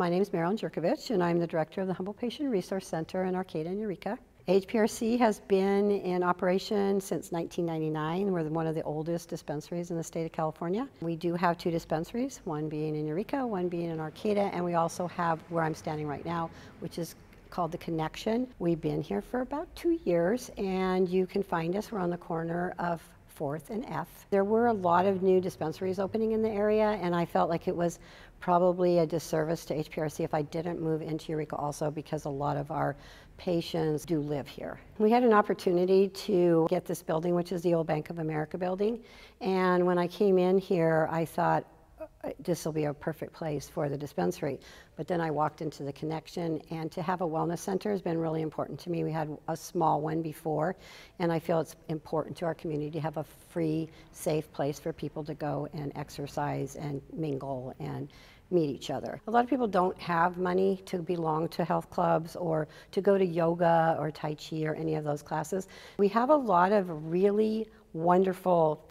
My name is Mariellen Jurkovich, and I'm the director of the Humboldt Patient Resource Center in Arcata and Eureka. HPRC has been in operation since 1999. We're one of the oldest dispensaries in the state of California. We do have two dispensaries, one being in Eureka, one being in Arcata, and we also have where I'm standing right now, which is called The Connection. We've been here for about two years, and you can find us. We're on the corner of 4th and F. There were a lot of new dispensaries opening in the area, and I felt like it was probably a disservice to HPRC if I didn't move into Eureka also because a lot of our patients do live here. We had an opportunity to get this building, which is the old Bank of America building, and when I came in here, I thought, this will be a perfect place for the dispensary. But then I walked into the connection, and to have a wellness center has been really important to me. We had a small one before, and I feel it's important to our community to have a free, safe place for people to go and exercise and mingle and meet each other. A lot of people don't have money to belong to health clubs or to go to yoga or Tai Chi or any of those classes. We have a lot of really wonderful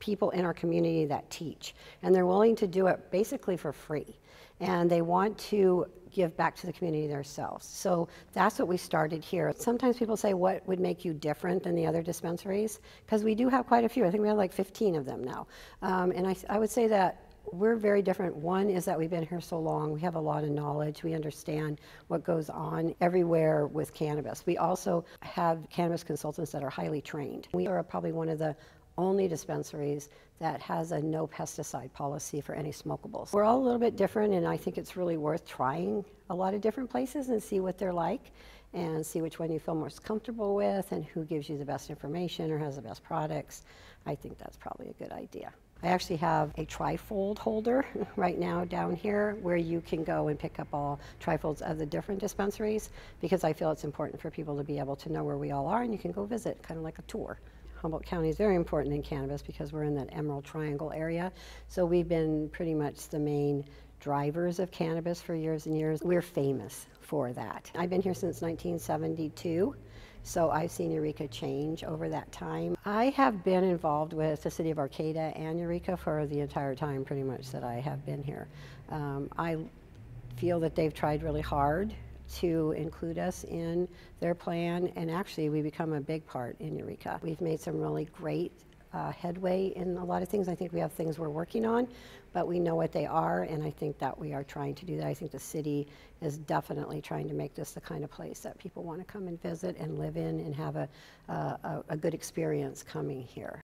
people in our community that teach, and they're willing to do it basically for free. And they want to give back to the community themselves. So that's what we started here. Sometimes people say, what would make you different than the other dispensaries? Because we do have quite a few. I think we have like 15 of them now. Um, and I, I would say that we're very different. One is that we've been here so long. We have a lot of knowledge. We understand what goes on everywhere with cannabis. We also have cannabis consultants that are highly trained. We are probably one of the only dispensaries that has a no pesticide policy for any smokables. We're all a little bit different, and I think it's really worth trying a lot of different places and see what they're like and see which one you feel most comfortable with and who gives you the best information or has the best products. I think that's probably a good idea. I actually have a trifold holder right now down here where you can go and pick up all trifolds of the different dispensaries because I feel it's important for people to be able to know where we all are and you can go visit, kind of like a tour. Humboldt County is very important in cannabis because we're in that Emerald Triangle area. So we've been pretty much the main drivers of cannabis for years and years. We're famous for that. I've been here since 1972. So I've seen Eureka change over that time. I have been involved with the city of Arcata and Eureka for the entire time pretty much that I have been here. Um, I feel that they've tried really hard to include us in their plan, and actually we become a big part in Eureka. We've made some really great uh, headway in a lot of things. I think we have things we're working on, but we know what they are, and I think that we are trying to do that. I think the city is definitely trying to make this the kind of place that people want to come and visit and live in and have a, uh, a, a good experience coming here.